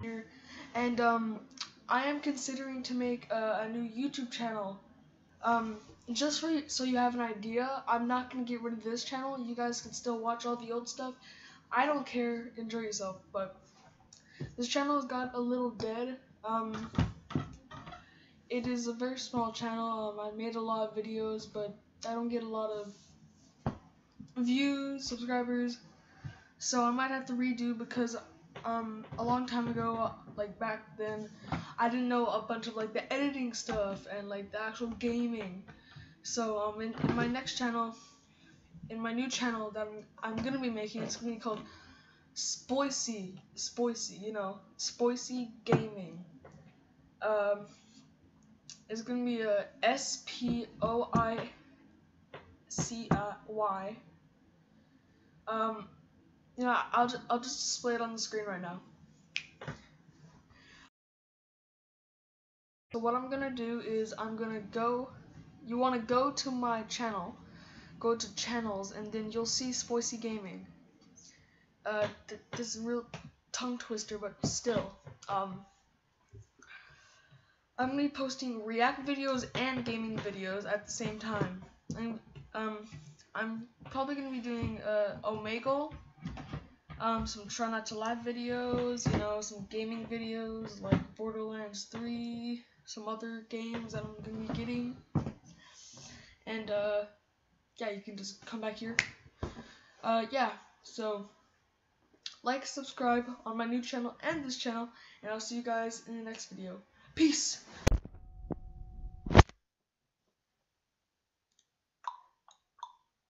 here, and um, I am considering to make a, a new YouTube channel. Um, just for so you have an idea, I'm not gonna get rid of this channel. You guys can still watch all the old stuff. I don't care. Enjoy yourself. But this channel has got a little dead. Um, it is a very small channel. Um, I made a lot of videos, but I don't get a lot of views, subscribers. So I might have to redo because um a long time ago, like back then, I didn't know a bunch of like the editing stuff and like the actual gaming. So um in, in my next channel, in my new channel that I'm, I'm gonna be making, it's gonna be called Spoicy, Spoicy, you know, Spoicy Gaming. Um, it's gonna be a S P O I C Y. Um, you know, I'll just, I'll just display it on the screen right now. So what I'm gonna do is I'm gonna go. You want to go to my channel, go to channels, and then you'll see Spoicy Gaming. Uh, th this is a real tongue twister, but still. Um, I'm gonna be posting React videos and gaming videos at the same time. And um, I'm probably gonna be doing uh, Omegle, um, some try not to laugh videos, you know, some gaming videos like Borderlands 3, some other games that I'm gonna be getting, and uh, yeah, you can just come back here. Uh, yeah, so like, subscribe on my new channel and this channel, and I'll see you guys in the next video. Peace!